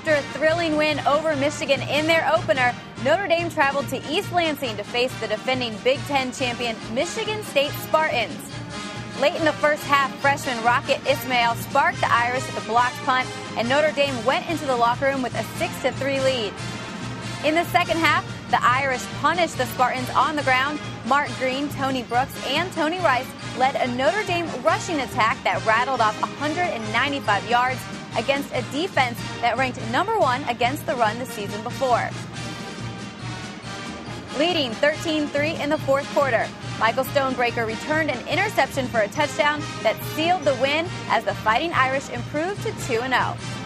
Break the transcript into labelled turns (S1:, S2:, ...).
S1: After a thrilling win over Michigan in their opener, Notre Dame traveled to East Lansing to face the defending Big Ten champion Michigan State Spartans. Late in the first half, freshman Rocket Ismail sparked the Irish with a blocked punt, and Notre Dame went into the locker room with a 6 3 lead. In the second half, the Irish punished the Spartans on the ground. Mark Green, Tony Brooks, and Tony Rice led a Notre Dame rushing attack that rattled off 195 yards against a defense that ranked number one against the run the season before. Leading 13 3 in the fourth quarter, Michael Stonebreaker returned an interception for a touchdown that sealed the win as the Fighting Irish improved to 2 0.